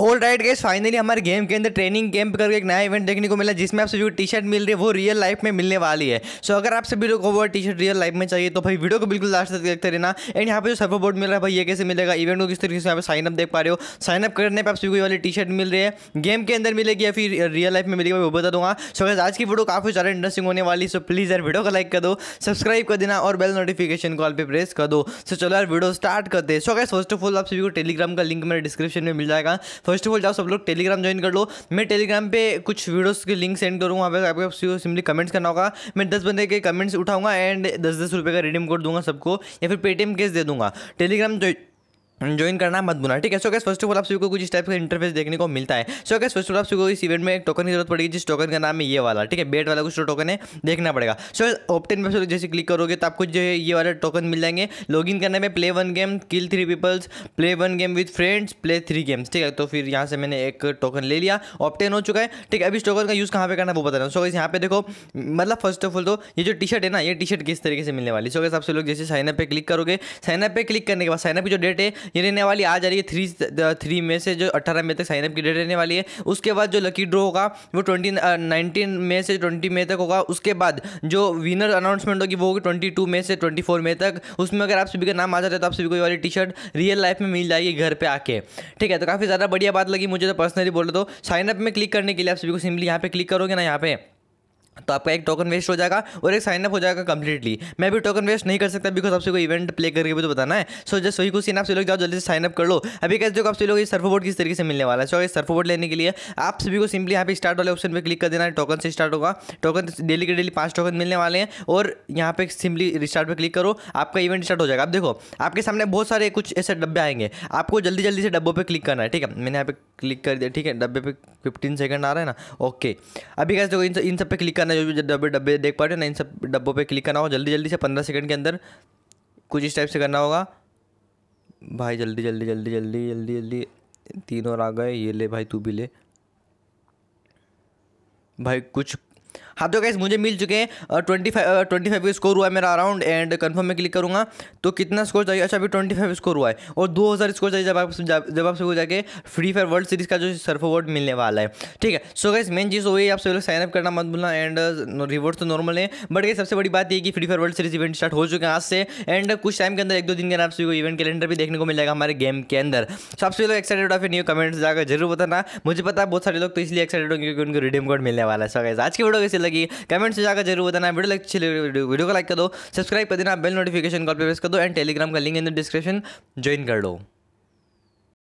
All right guys finally हमारे game के अंदर ट्रेनिंग कैंप करके एक नया इवेंट देखने को मिला जिसमें आप सभी को टी शर्ट मिल रही है वो रियल लाइफ में मिलने वाली है। सो so, अगर आप सभी लोग को वो टी शर्ट रियल लाइफ में चाहिए तो भाई वीडियो को बिल्कुल लास्ट तक देखते रहना। एंड यहाँ पे जो सर्वर बोर्ड मिल रहा है भाई ये कैसे मिलेगा? इवेंट को किस तरीके से यहाँ पे साइन अप देख पा रहे हो? साइन अप करने पर आप सभी को वाली टी शर्ट मिल रही है। गेम के अंदर मिलेगी या फिर रियल लाइफ में मिलेगी मैं वो बता दूँगा। सो अगर आज की वीडियो काफ़ी ज़्यादा इंटरेस्टिंग होने वाली सो प्लीज़ यार वीडियो को लाइक कर दो सब्सक्राइब कर देना और बेल नोटिफिकेशन कॉल पर प्रेस कर दो। सो चलो यार वीडियो स्टार्ट करते so guys first of all आप सभी को टेलीग्राम का लिंक मेरे डिस्क्रिप्शन में मिल जाएगा। फ़र्स्ट ऑफ़ ऑल, जाओ सब लोग टेलीग्राम ज्वाइन कर लो। मैं टेलीग्राम पे कुछ वीडियोस के लिंक सेंड करूँगा, वहाँ पे आपको सिंपली कमेंट्स करना होगा। मैं दस बंदे के कमेंट्स उठाऊँगा एंड दस दस रुपये का रिडीम कोड दूँगा सबको, या फिर पेटीएम केस दे दूँगा। टेलीग्राम ज्वाइन करना मत बुना ठीक है? So guys first of all आप सभी को कुछ इस टाइप का इंटरफेस देखने को मिलता है। So guys first of all आप सभी को इस इवेंट में एक टोकन की ज़रूरत पड़ेगी, जिस टोकन का नाम है ये वाला, ठीक है? बेट वाला कुछ टोकन है देखना पड़ेगा। सो ऑप्टेन में जैसे क्लिक करोगे तो आपको जो है ये वाले टोकन मिल जाएँगे। लॉग इन करने में play one game kill three peoples play one game with friends play three games ठीक है? तो फिर यहाँ से मैंने एक टोकन ले लिया ऑप्टेन हो चुका है, ठीक है? अभी इस टोकन का यूज़ कहाँ पर करना वो बता रहा हूँ सो यहाँ पे देखो मतलब फ़र्स्ट ऑफ़ ऑल तो ये जो टी शर्ट है ना, ये टी शर्ट किस तरीके से मिलने वाली सो गैस आप लोग जैसे साइनअप पे क्लिक करोगे साइनअप पे क्लिक करने के बाद साइनअप की जो डेट है ये रहने वाली आज रही है थ्री थ्री में से जो अट्ठारह मई तक साइनअप की डेट रहने वाली है। उसके बाद जो लकी ड्रॉ होगा, वो ट्वेंटी नाइनटीन मई से ट्वेंटी मई तक होगा। उसके बाद जो विनर अनाउंसमेंट होगी, वो होगी ट्वेंटी टू मई से ट्वेंटी फोर मई तक। उसमें अगर आप सभी का नाम आ जाता है तो आप सभी को ये वाली टी शर्ट रियल लाइफ में मिल जाएगी घर पर आके। ठीक है तो काफ़ी ज़्यादा बढ़िया बात लगी मुझे तो पर्सनली बोले तो साइनअप में क्लिक करने के लिए आप सभी को सिंपली यहाँ पे क्लिक करोगे ना, यहाँ पे। तो आपका एक टोकन वेस्ट हो जाएगा और एक साइन अप हो जाएगा कंप्लीटली मैं भी टोकन वेस्ट नहीं कर सकता बिकॉज़ आपसे कोई इवेंट प्ले करके भी तो बताना है। सो जस्ट वही कुछ सीन आप सभी लोग जाओ जल्दी से साइन अप कर लो। अभी कहते हो आप सभी लोग ये सर्फो बोर्ड किस तरीके से मिलने वाला है? सो इस सर्फो बोर्ड लेने के लिए आप सभी को सिंपली यहाँ पे स्टार्ट वाले ऑप्शन पर क्लिक कर देना है। टोकन से स्टार्ट होगा। टोकन डेली के डेली पाँच टोकन मिलने वाले हैं और यहाँ पे सिंपली रिस्टार्ट पर क्लिक करो। आपका इवेंट स्टार्ट हो जाएगा। आप देखो, आपके सामने बहुत सारे कुछ ऐसे डब्बे आएँगे। आपको जल्दी जल्दी से डब्बों पर क्लिक करना है, ठीक है? मैंने यहाँ पे क्लिक कर दिया, ठीक है? डब्बे पे फिफ्टीन सेकंड आ रहा है ना? ओके अभी कैसे देखो, इन सब पे क्लिक करना है, जो भी डब्बे डब्बे देख पा रहे हो ना, इन सब डब्बों पे क्लिक करना होगा। जल्दी जल्दी से पंद्रह सेकंड के अंदर कुछ इस टाइप से करना होगा। भाई जल्दी जल्दी जल्दी जल्दी जल्दी जल्दी। तीन और आ गए। ये ले भाई, तू भी ले। भाई कुछ हाँ तो गैस मुझे मिल चुके हैं twenty five twenty five score हुआ है मेरा अराउंड एंड कन्फर्म में क्लिक करूँगा। तो कितना स्कोर चाहिए? अच्छा अभी ट्वेंटी फाइव स्कोर हुआ है और दो हज़ार स्कोर चाहिए जब आप जब आप सबको जाके फ्री फायर वर्ल्ड सीरीज़ का जो सर्फ अवार्ड मिलने वाला है। ठीक है सो गैस मेन चीज़ वही आप सभी लोग साइनअप करना मत भूलना एंड रिवॉर्ड तो नॉर्मल है। बट ये सबसे बड़ी बात ये कि free fire world series event start हो चुके हैं आज से। एंड कुछ टाइम के अंदर, एक दो दिन के अंदर आप सभी को इवेंट कैलेंडर भी देखने को मिलेगा हमारे गेम के अंदर। सो आप सभी लोग एक्साइटेड हो न्यू कमेंट्स जाकर ज़रूर बताना। मुझे पता है बहुत सारे लोग तो इसलिए एक्साइटेड होंगे क्योंकि उनको रिडीम कोड मिलने वाला है। सो गैस आज की वीडियो कैसी लगी कमेंट्स जाकर ज़रूर बताना वीडियो लाइक वीडियो को लाइक कर दो सब्सक्राइब कर देना बेल नोटिफिकेशन कॉल पर प्रेस कर दो एंड टेलीग्राम का link in the description join कर लो